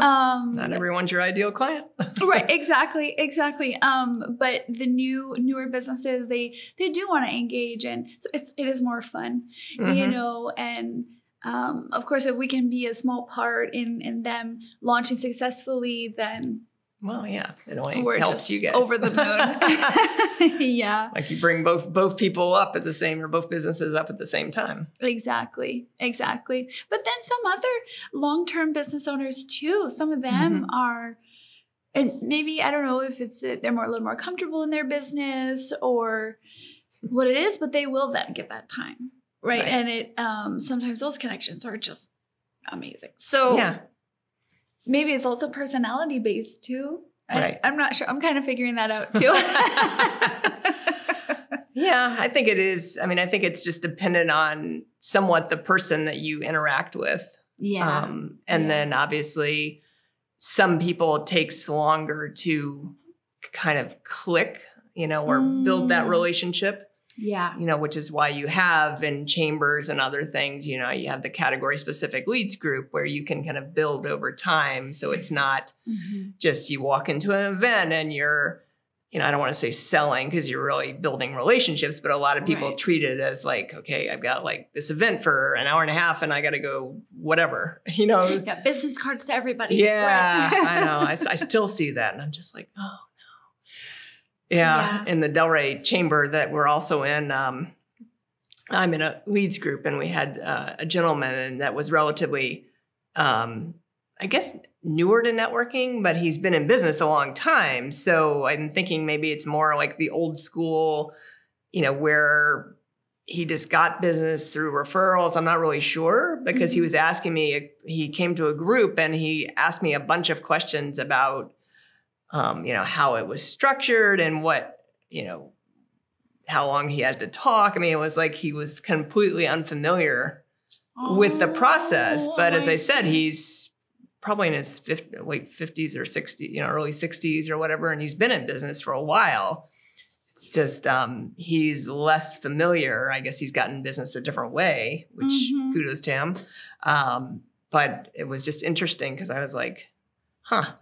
Um, not everyone's your ideal client. Right exactly exactly. Um but the new newer businesses they they do want to engage and so it's it is more fun you Mhm. know and um of course if we can be a small part in in them launching successfully then well yeah it only we're helps you guys over the moon. Yeah. Like you bring both both people up at the same or both businesses up at the same time. Exactly exactly. But then some other long-term business owners too some of them Mm-hmm. are and maybe i don't know if it's that they're more a little more comfortable in their business or what it is but they will then give that time right, Right. and it um sometimes those connections are just amazing. So yeah maybe it's also personality based too I- Right. i'm not sure i'm kind of figuring that out too yeah i think it is i mean i think it's just dependent on somewhat the person that you interact with yeah um, and Yeah. then obviously some people takes longer to kind of click you know or build that Mm. relationship yeah you know which is why you have in chambers and other things you know you have the category specific leads group where you can kind of build over time so it's not Mhm. just you walk into an event and you're you know i don't want to say selling because you're really building relationships but a lot of people Right. treat it as like okay i've got like this event for an hour and a half and i got to go whatever you know yeah business cards to everybody yeah Right. i know I still see that and i'm just like oh yeah, Yeah. in the delray chamber that we're also in um I'm in a leads group, and we had uh, a gentleman that was relatively, um, I guess, newer to networking, but he's been in business a long time. So I'm thinking maybe it's more like the old school, you know, where he just got business through referrals. I'm not really sure because mm-hmm. he was asking me, he came to a group and he asked me a bunch of questions about, um, you know, how it was structured and what, you know, how long he had to talk. I mean, it was like he was completely unfamiliar oh, with the process. Oh, but as I, said, he's probably in his 50, late 50s or 60s, you know, early 60s or whatever, and he's been in business for a while. It's just um, he's less familiar. I guess he's gotten business a different way, which mm-hmm. kudos to him. Um, but it was just interesting because I was like, huh,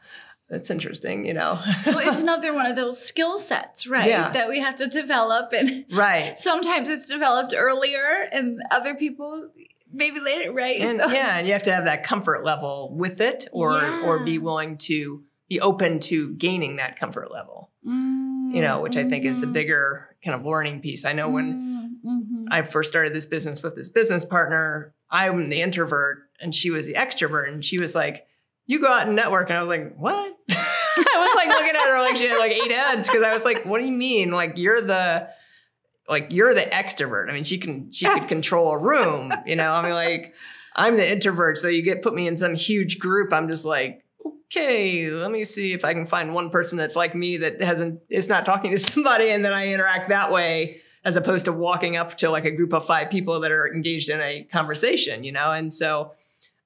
that's interesting, you know. well, it's another one of those skill sets, right? Yeah. That we have to develop. And right. sometimes it's developed earlier and other people maybe later, right? And, so. Yeah, and you have to have that comfort level with it or yeah. or be willing to be open to gaining that comfort level. Mm, you know, which mm-hmm. I think is the mm-hmm. bigger kind of learning piece. I know when mm-hmm. I first started this business with this business partner, I'm the introvert and she was the extrovert and she was like, "You go out and network." And I was like, "What?" I was like looking at her like she had like eight heads because I was like, "What do you mean? Like you're the like you're the extrovert. I mean, she can she could control a room, you know. I mean, like I'm the introvert, so you get put me in some huge group. I'm just like, okay, let me see if I can find one person that's like me that hasn't is not talking to somebody, and then I interact that way as opposed to walking up to like a group of five people that are engaged in a conversation, you know. And so,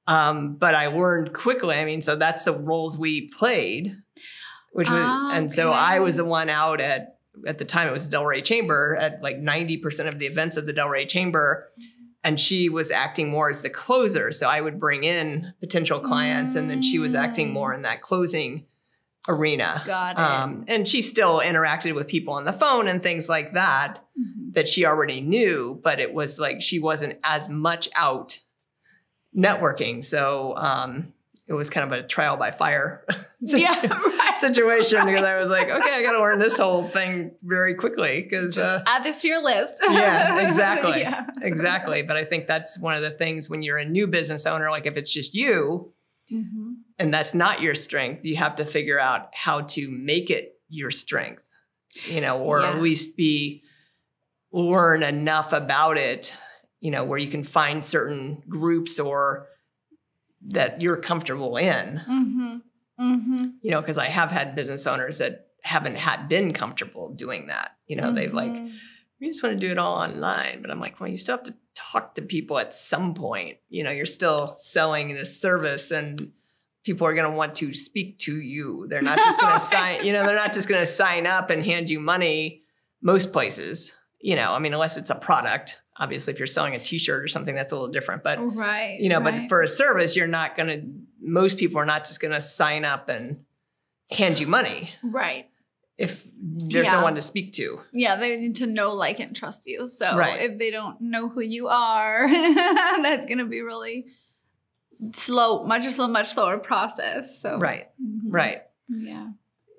um, but I learned quickly. I mean, so that's the roles we played, which was, oh, and so I was the one out at at the time it was Delray Chamber at like 90% of the events of the Delray Chamber. And she was acting more as the closer. So I would bring in potential clients, mm. and then she was acting more in that closing arena. Got it. Um, and she still interacted with people on the phone and things like that mm-hmm. that she already knew, but it was like she wasn't as much out networking. So um, it was kind of a trial by fire situ- yeah, right. situation because I was like, okay, I got to learn this whole thing very quickly because uh, add this to your list. yeah, exactly, yeah. exactly. But I think that's one of the things when you're a new business owner, like if it's just you, mm-hmm. and that's not your strength, you have to figure out how to make it your strength, you know, or yeah. at least be learn enough about it, you know, where you can find certain groups or that you're comfortable in. Mm-hmm. Mm-hmm. You know, because I have had business owners that haven't had been comfortable doing that. You know, mm-hmm. they've like, mm-hmm. we just want to do it all online. But I'm like, well, you still have to talk to people at some point. You know, you're still selling this service and people are going to want to speak to you. They're not just going to sign, you know, they're not just going to sign up and hand you money most places. You know, I mean, unless it's a product obviously if you're selling a t-shirt or something that's a little different but right you know right. but for a service you're not going to most people are not just going to sign up and hand you money right if there's yeah. no one to speak to yeah they need to know like and trust you so right. if they don't know who you are that's going to be really slow much slow much slower process so right mm-hmm. right yeah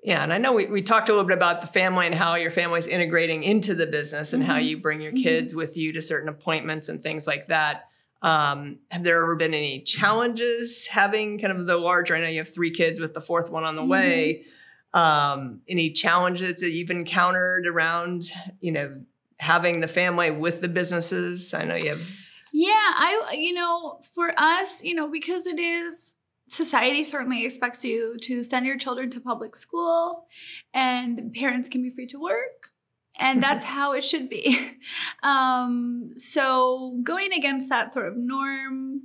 yeah, and I know we, we talked a little bit about the family and how your family's integrating into the business and mm-hmm. how you bring your mm-hmm. kids mm-hmm. with you to certain appointments and things like that. Um, have there ever been any challenges having kind of the larger? I know you have three kids with the fourth one on the mm-hmm. way. Um, any challenges that you've encountered around, you know, having the family with the businesses? I know you have. Yeah, I, you know, for us, you know, because it is society certainly expects you to send your children to public school and parents can be free to work. And that's how it should be. Um, so going against that sort of norm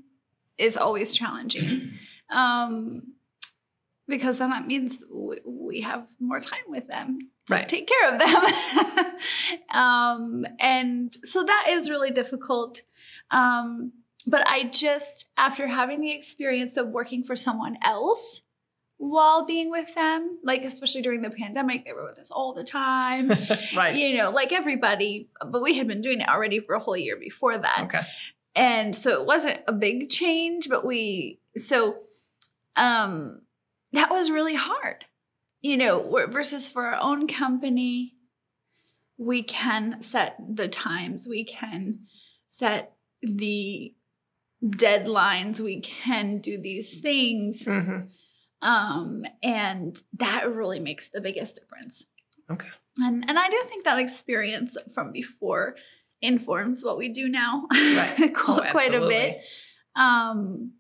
is always challenging. Um, because then that means we have more time with them to right. take care of them. Um, and so that is really difficult. Um, but I just, after having the experience of working for someone else while being with them, like especially during the pandemic, they were with us all the time. right. You know, like everybody, but we had been doing it already for a whole year before that. Okay. And so it wasn't a big change, but we, so um that was really hard. You know, versus for our own company, we can set the times, we can set the deadlines. We can do these things. Mhm. Um, and that really makes the biggest difference. Okay. And and I do think that experience from before informs what we do now Right. quite, Oh, quite a bit. Um,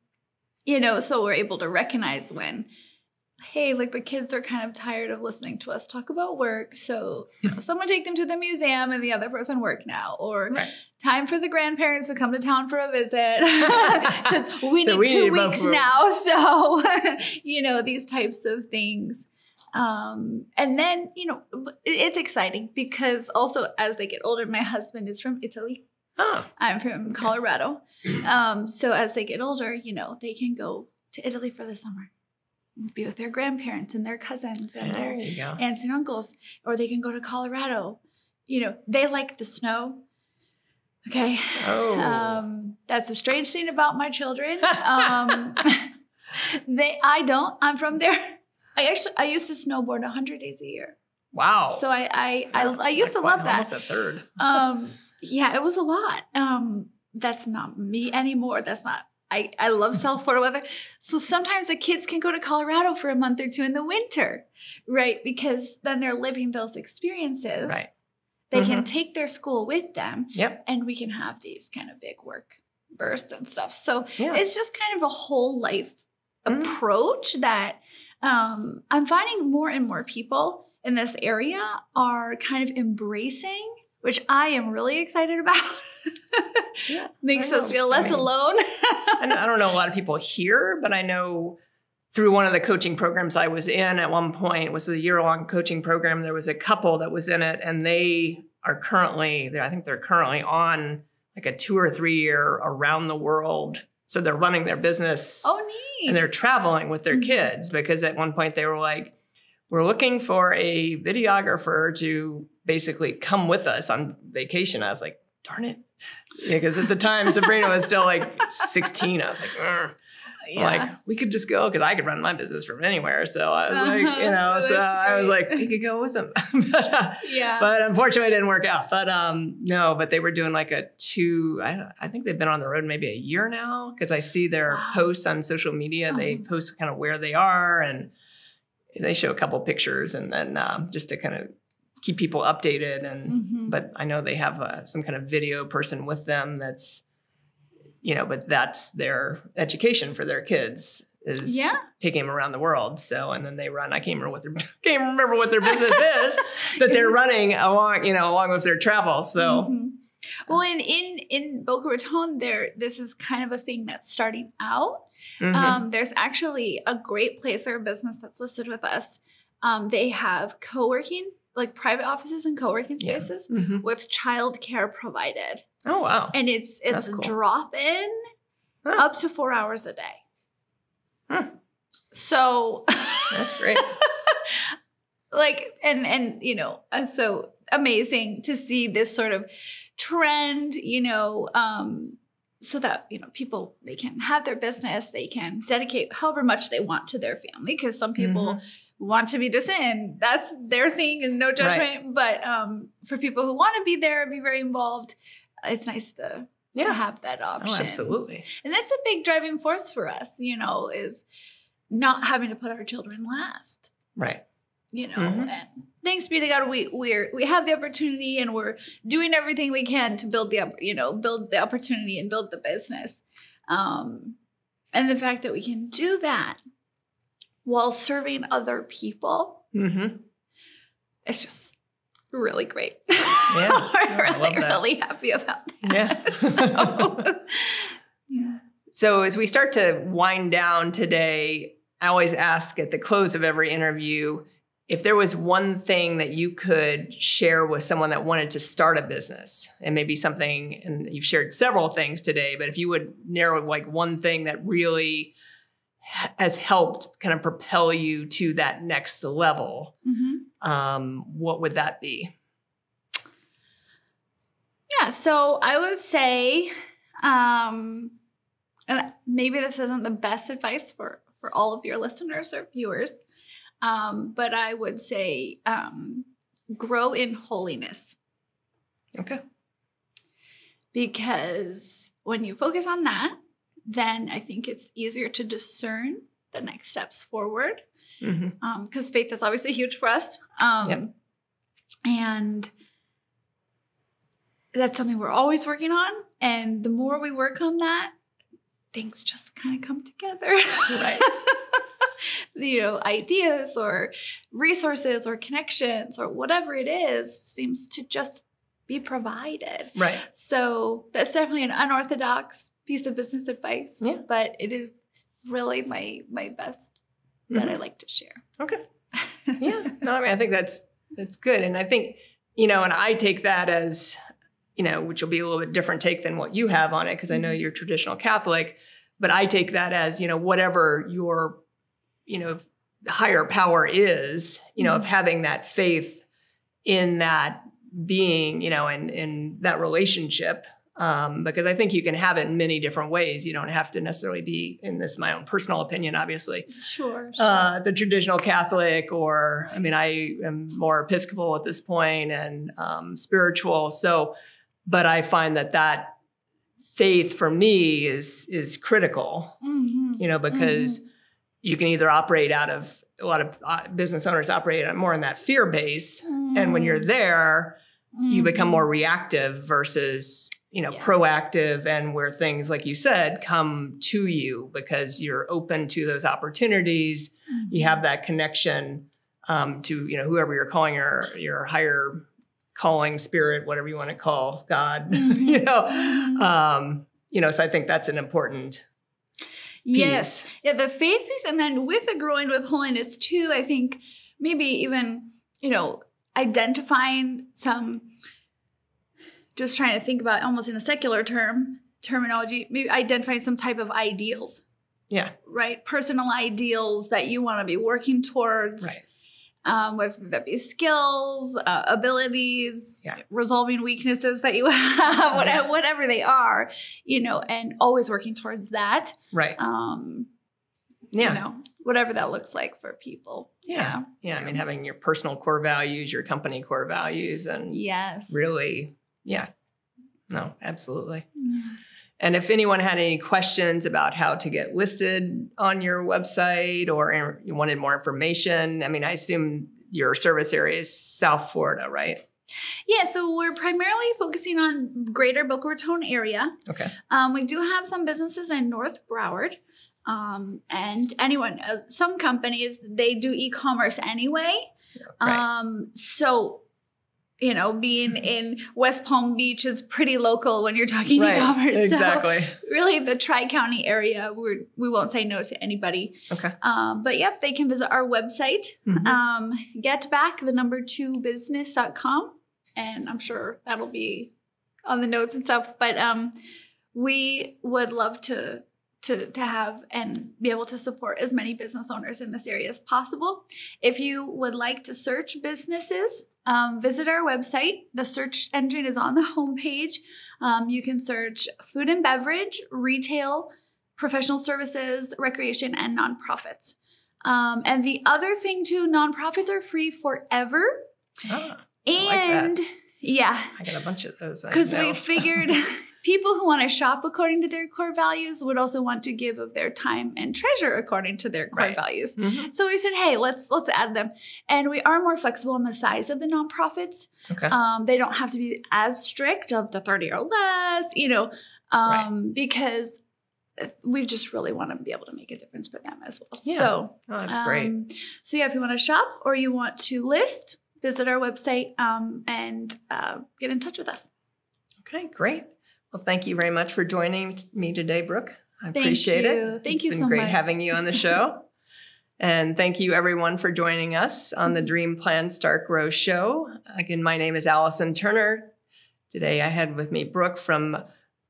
you know, so we're able to recognize when, hey, like the kids are kind of tired of listening to us talk about work. So you know, someone take them to the museum and the other person work now. Or Right. time for the grandparents to come to town for a visit. Because we So need we two need weeks now. So, you know, these types of things. Um, and then, you know, it's exciting because also as they get older, my husband is from Italy. Oh, I'm from Colorado. Um, so as they get older, you know, they can go to Italy for the summer, be with their grandparents and their cousins and there their aunts and uncles, or they can go to Colorado. You know, they like the snow. Okay. Oh. Um, that's a strange thing about my children. Um, they, I don't. I'm from there. I actually, I used to snowboard 100 days a year. wow. So I, I, I, I used to Quite- love that Almost a third. um yeah it was a lot um that's not me anymore that's not I, I love South Florida weather. So sometimes the kids can go to Colorado for a month or two in the winter, right? Because then they're living those experiences. Right. They can take their school with them Yep. and we can have these kind of big work bursts and stuff. So Yeah. it's just kind of a whole life Mm. approach that um, I'm finding more and more people in this area are kind of embracing, which I am really excited about. Yeah, Makes us feel I less mean, alone. I don't, know a lot of people here, but I know through one of the coaching programs I was in at one point it was a year long coaching program. There was a couple that was in it, and they are currently, I think they're currently on like a two or three year around the world. So they're running their business oh, neat. and they're traveling with their Mhm. kids because at one point they were like, we're looking for a videographer to basically come with us on vacation. I was like, darn it. Yeah, because at the time Sabrina was still like 16. I was like, "Ugh." yeah. like we could just go because I could run my business from anywhere. So I was like, you Uh-huh. know, so I was like, we could go with them. but, uh, yeah. but unfortunately, it didn't work out. But um, no, but they were doing like a two. I, I think they've been on the road maybe a year now because I see their Wow. posts on social media. They Uh-huh. post kind of where they are and they show a couple pictures and then um, just to kind of keep people updated. And Mhm. but I know they have uh, some kind of video person with them. That's you know, but that's their education for their kids is Yeah. taking them around the world. So, and then they run. I can't remember what their can't remember what their business is that they're running along, you know, along with their travel. So, Mhm. Well, in in in Boca Raton, there this is kind of a thing that's starting out. mhm. Um, there's actually a great place or a business that's listed with us. Um, they have co-working, like private offices and co-working Yeah. spaces Mhm. with childcare provided, oh wow, and it's it's That's cool. drop in Huh. up to four hours a day. Huh. So that's great. like and and you know uh, so amazing to see this sort of trend you know um so that you know people they can have their business they can dedicate however much they want to their family because some people Mm-hmm. Want to be distant and that's their thing and no judgment. But um for people who want to be there and be very involved it's nice to, to have that Oh, option. absolutely. and that's a big driving force for us you know is not having to put our children last. Right. you know Mhm. and thanks be to god we we're we have the opportunity and we're doing everything we can to build the you know build the opportunity and build the business. Um and the fact that we can do that while serving other people Mm-hmm. it's just really great Yeah. we're I love really that. really happy about that Yeah. so, yeah. So, as we start to wind down today, I always ask at the close of every interview if there was one thing that you could share with someone that wanted to start a business, and maybe something, and you've shared several things today, but if you would narrow like one thing that really has helped kind of propel you to that next level, Mhm. um, what would that be? Yeah, so I would say, um, and maybe this isn't the best advice for for all of your listeners or viewers, um, but I would say um, grow in holiness. Okay. because when you focus on that, then I think it's easier to discern the next steps forward. Because Mhm. um, faith is obviously huge for us. Um, Yep. And that's something we're always working on. And the more we work on that, things just kind of come together. Right. you know, ideas or resources or connections or whatever it is seems to just be provided. Right. So that's definitely an unorthodox piece of business advice. Yeah. But it is really my my best that Mhm. I like to share. Okay. yeah no i mean i think that's that's good and i think you know and i take that as you know which will be a little bit different take than what you have on it because i know Mhm. you're traditional catholic but i take that as you know whatever your you know higher power is you know of Mhm. having that faith in that being you know and in that relationship um, because I think you can have it in many different ways. You don't have to necessarily be, in this my own personal opinion, obviously, Sure. uh, the traditional Catholic, or I mean, I am more Episcopal at this point and um, spiritual. So, but I find that that faith for me is is critical. Mhm. You know, because you can either operate out of a lot of uh, business owners operate more in that fear base, and when you're Mhm. there, you become Mhm. more reactive versus you know Yes. proactive and where things like you said come to you because you're open to those opportunities you have that connection um, to you know whoever you're calling your your higher calling spirit whatever you want to call god you Mhm. know Mhm. um, you know so i think that's an important Yes. Yeah, the faith piece, and then with the growing with holiness too, I think maybe even, you know, identifying some just trying to think about almost in a secular term terminology, maybe identifying some type of ideals, yeah right? Personal ideals that you want to be working towards. right Um, whether that be skills, uh, abilities, Yeah. resolving weaknesses that you have, whatever, Yeah. whatever they are, you know, and always working towards that right um yeah you know whatever that looks like for people Yeah. yeah i mean having your personal core values your company core values and yes really yeah no absolutely Yeah. And if anyone had any questions about how to get listed on your website or you wanted more information, I mean, I assume your service area is South Florida, right? yeah so we're primarily focusing on greater boca raton area Okay. um, we do have some businesses in north broward um, and anyone uh, some companies they do e-commerce anyway Right. um, so you know being in west palm beach is pretty local when you're talking right. e-commerce so Exactly. really the tri-county area we're, we won't say no to anybody Okay. Um, but yep, they can visit our website, Mhm. um, get back the number two business.com. And I'm sure that'll be on the notes and stuff. But um, we would love to to to have and be able to support as many business owners in this area as possible. If you would like to search businesses, um, visit our website. The search engine is on the homepage. Um, you can search food and beverage, retail, professional services, recreation, and nonprofits. Um, and the other thing too, nonprofits are free forever. Ah, like that. And yeah, I got a bunch of those. Because we figured people who want to shop according to their core values would also want to give of their time and treasure according to their core Right. values. Mhm. So we said, hey, let's let's add them, and we are more flexible on the size of the nonprofits. Okay. Um, they don't have to be as strict of the thirty or less, you know, um, because we just really want to be able to make a difference for them as well. Yeah. So oh, that's great. um, So yeah, if you want to shop or you want to list, visit our website um, and uh, get in touch with us. Okay, great. Well, thank you very much for joining me today, Brooke. I Thank appreciate you. it. Thank It's you been so great much. having you on the show. and thank you everyone for joining us on the mm-hmm. Dream Plan Start Grow show. Again, my name is Allison Turner. Today I had with me Brooke from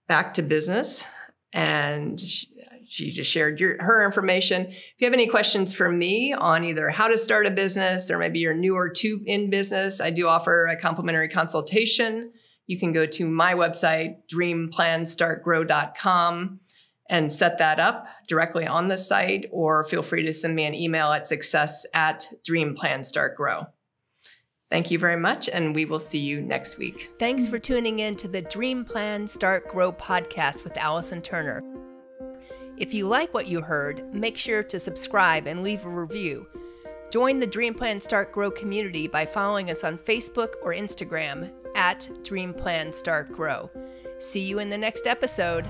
Back to Business, and she, she just shared your, her information. If you have any questions for me on either how to start a business or maybe you're newer to in business, I do offer a complimentary consultation. You can go to my website, dreamplanstartgrow.com, and set that up directly on the site, or feel free to send me an email at success at dreamplanstartgrow. Thank you very much, and we will see you next week. Thanks for tuning in to the Dream Plan Start Grow podcast with Allison Turner. If you like what you heard, make sure to subscribe and leave a review. Join the Dream Plan Start Grow community by following us on Facebook or Instagram at Dream Plan Start Grow. See you in the next episode.